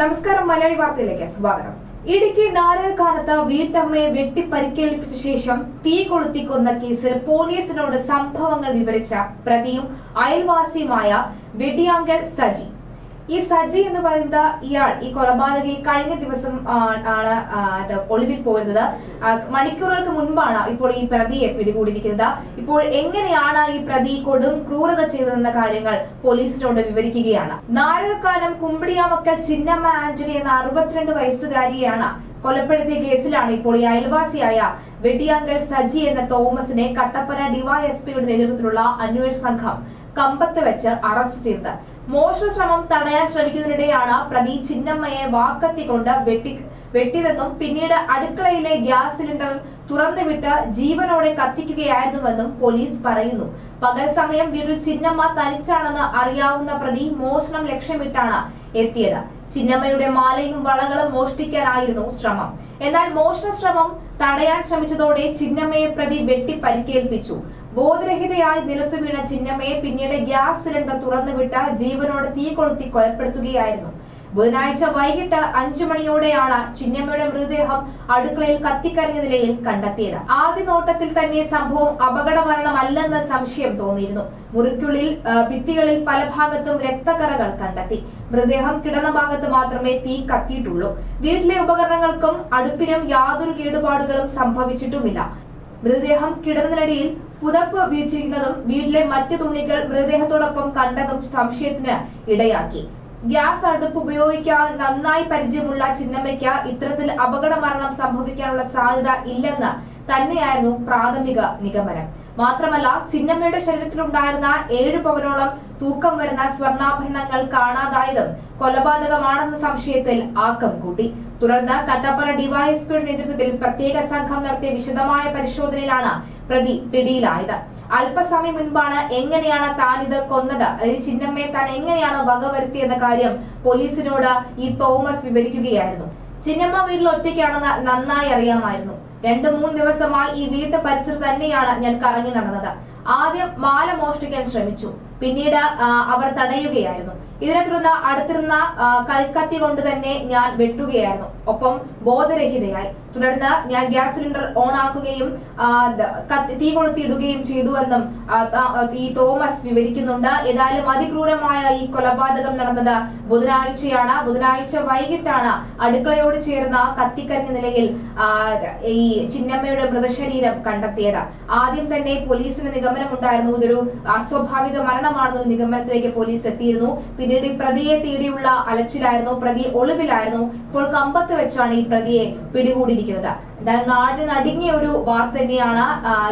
നമസ്കാരം മലയാളി വാർത്തയിലേക്ക് സ്വാഗതം. ഇടുക്കി നാരകക്കാലത്ത് വീട്ടമ്മയെ വെട്ടി പരിക്കേൽപ്പിച്ച ശേഷം തീ കൊളുത്തി കൊന്ന കേസിൽ പോലീസിനോട് സംഭവങ്ങൾ വിവരിച്ച പ്രതിയും അയൽവാസിയുമായ വെടിയാങ്കൽ സജി. ഈ സജി എന്ന് പറയുന്ന ഇയാൾ ഈ കൊലപാതകി കഴിഞ്ഞ ദിവസം ആണ് ഒളിവിൽ പോരുന്നത്. മണിക്കൂറുകൾക്ക് മുൻപാണ് ഇപ്പോൾ ഈ പ്രതിയെ പിടികൂടിയിരിക്കുന്നത്. ഇപ്പോൾ എങ്ങനെയാണ് ഈ പ്രതി കൊടും ക്രൂരത ചെയ്തതെന്ന കാര്യങ്ങൾ പോലീസിനോട് വിവരിക്കുകയാണ്. നാരകക്കാലം കുമ്പിടിയാമക്കൽ ചിന്നമ്മ ആന്റണി എന്ന അറുപത്തിരണ്ട് വയസ്സുകാരിയാണ് കൊലപ്പെടുത്തിയ കേസിലാണ് ഇപ്പോൾ ഈ അയൽവാസിയായ വെട്ടിയാങ്കൽ സജി എന്ന തോമസിനെ കട്ടപ്പന ഡിവൈഎസ്പിയുടെ നേതൃത്വത്തിലുള്ള അന്വേഷണ സംഘം കമ്പത്ത് വെച്ച് അറസ്റ്റ് ചെയ്തത്. മോഷണശ്രമം തടയാൻ ശ്രമിക്കുന്നതിനിടെയാണ് പ്രതി ചിന്നമ്മയെ വാക്കത്തിക്കൊണ്ട് വെട്ടി വെട്ടിയതെന്നും പിന്നീട് അടുക്കളയിലെ ഗ്യാസ് സിലിണ്ടർ തുറന്നുവിട്ട് ജീവനോടെ കത്തിക്കുകയായിരുന്നുവെന്നും പോലീസ് പറയുന്നു. പകൽ സമയം വീട്ടിൽ ചിന്നമ്മ തനിച്ചാണെന്ന് അറിയാവുന്ന പ്രതി മോഷണം ലക്ഷ്യമിട്ടാണ് എത്തിയത്. ചിന്നമ്മയുടെ മാലയും വളകളും മോഷ്ടിക്കാനായിരുന്നു ശ്രമം. എന്നാൽ മോഷണ ശ്രമം തടയാൻ ശ്രമിച്ചതോടെ ചിന്നമ്മയെ പ്രതി വെട്ടി പരിക്കേൽപ്പിച്ചു ബോധരഹിതയായി നിലത്ത് വീണ ചിന്നമ്മയെ പിന്നീട് ഗ്യാസ് സിലിണ്ടർ തുറന്നുവിട്ട് ജീവനോട് തീ കൊളുത്തി കൊലപ്പെടുത്തുകയായിരുന്നു. ബുധനാഴ്ച വൈകിട്ട് അഞ്ചു മണിയോടെയാണ് ചിന്നമ്മയുടെ മൃതദേഹം അടുക്കളയിൽ കത്തിക്കരഞ്ഞ നിലയിൽ കണ്ടെത്തിയത്. ആദ്യ നോട്ടത്തിൽ തന്നെ സംഭവം അപകട മരണമല്ലെന്ന് സംശയം തോന്നിയിരുന്നു. മുറിക്കുള്ളിൽ ഭിത്തികളിൽ പല ഭാഗത്തും രക്തക്കറകൾ കണ്ടെത്തി. മൃതദേഹം കിടന്ന ഭാഗത്ത് മാത്രമേ തീ കത്തിയിട്ടുള്ളൂ. വീട്ടിലെ ഉപകരണങ്ങൾക്കും അടുപ്പിനും യാതൊരു കേടുപാടുകളും സംഭവിച്ചിട്ടുമില്ല. മൃതദേഹം കിടന്നതിനടിയിൽ പുതപ്പ് വീഴ്ചിരിക്കുന്നതും വീട്ടിലെ മറ്റ് തുണികൾ മൃതദേഹത്തോടൊപ്പം കണ്ടതും സംശയത്തിന് ഇടയാക്കി. ഗ്യാസ് അടുപ്പ് ഉപയോഗിക്കാൻ നന്നായി പരിചയമുള്ള ചിന്നമ്മയ്ക്ക് ഇത്തരത്തിൽ അപകട മരണം സംഭവിക്കാനുള്ള സാധ്യത ഇല്ലെന്ന് തന്നെയായിരുന്നു പ്രാഥമിക നിഗമനം. മാത്രമല്ല ചിന്നമ്മയുടെ ശരീരത്തിലുണ്ടായിരുന്ന ഏഴ് പവനോളം തൂക്കം വരുന്ന സ്വർണാഭരണങ്ങൾ കാണാതായതും കൊലപാതകമാണെന്ന സംശയത്തിൽ ആക്കം കൂട്ടി. തുടർന്ന് കട്ടപ്പന ഡിവൈഎസ്പിയുടെ നേതൃത്വത്തിൽ പ്രത്യേക സംഘം നടത്തിയ വിശദമായ പരിശോധനയിലാണ് പ്രതി പിടിയിലായത്. അല്പസമയം മുൻപാണ് എങ്ങനെയാണ് താൻ ഇത് കൊന്നത്? അതായത് ചിന്നമ്മയെ താൻ എങ്ങനെയാണ് വകവരുത്തിയെന്ന കാര്യം പോലീസിനോട് ഈ തോമസ് വിവരിക്കുകയായിരുന്നു. ചിന്നമ്മ വീട്ടിൽ ഒറ്റയ്ക്കാണെന്ന് നന്നായി അറിയാമായിരുന്നു. രണ്ടു മൂന്ന് ദിവസമായി ഈ വീട്ടു പരിസരത്ത് തന്നെയാണ് ഞാൻ കറങ്ങി നടന്നത്. ആദ്യം മാല മോഷ്ടിക്കാൻ ശ്രമിച്ചു. പിന്നീട് അവർ തടയുകയായിരുന്നു. ഇതിനെ തുടർന്ന് അടുത്തിരുന്ന കൽക്കത്തി കൊണ്ട് തന്നെ ഞാൻ വെട്ടുകയായിരുന്നു. ഒപ്പം ബോധരഹിതയായി. തുടർന്ന് ഞാൻ ഗ്യാസ് സിലിണ്ടർ ഓൺ ആക്കുകയും തീ കൊളുത്തിയിടുകയും ചെയ്തുവെന്നും ഈ തോമസ് വിവരിക്കുന്നുണ്ട്. ഏതായാലും അതിക്രൂരമായ ഈ കൊലപാതകം നടന്നത് ബുധനാഴ്ചയാണ്. ബുധനാഴ്ച വൈകിട്ടാണ് അടുക്കളയോട് ചേർന്ന കത്തിക്കരിഞ്ഞ നിലയിൽ ഈ ചിന്നമ്മയുടെ മൃതശരീരം കണ്ടെത്തിയത്. ആദ്യം തന്നെ പോലീസിന് നിഗമനമുണ്ടായിരുന്നു. ഇതൊരു അസ്വാഭാവിക മരണമാണെന്ന് നിഗമനത്തിലേക്ക് പോലീസ് എത്തിയിരുന്നു. പിന്നീട് പ്രതിയെ തേടിയുള്ള അലച്ചിലായിരുന്നു പ്രതി ഒളിവിലായിരുന്നു. ഇപ്പോൾ കമ്പത്ത് വെച്ചാണ് ഈ പ്രതിയെ പിടികൂടിയിരിക്കുന്നത്. എന്തായാലും നാടിന് ഒരു വാർത്ത തന്നെയാണ്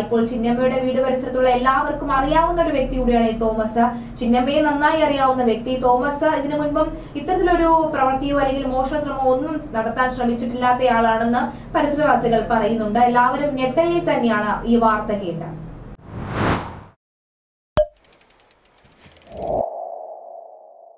ഇപ്പോൾ ചിന്നമ്മയുടെ വീട് പരിസരത്തുള്ള എല്ലാവർക്കും അറിയാവുന്ന ഒരു വ്യക്തി കൂടിയാണ് ഈ തോമസ്. ചിന്നമ്മയെ നന്നായി അറിയാവുന്ന വ്യക്തി തോമസ്. ഇതിനു മുൻപും ഇത്തരത്തിലൊരു പ്രവൃത്തിയോ അല്ലെങ്കിൽ മോഷണ ശ്രമമോ ഒന്നും നടത്താൻ ശ്രമിച്ചിട്ടില്ലാത്തയാളാണെന്ന് പരിസരവാസികൾ പറയുന്നുണ്ട്. എല്ലാവരും ഞെട്ടലിൽ തന്നെയാണ് ഈ വാർത്ത കേട്ടത്.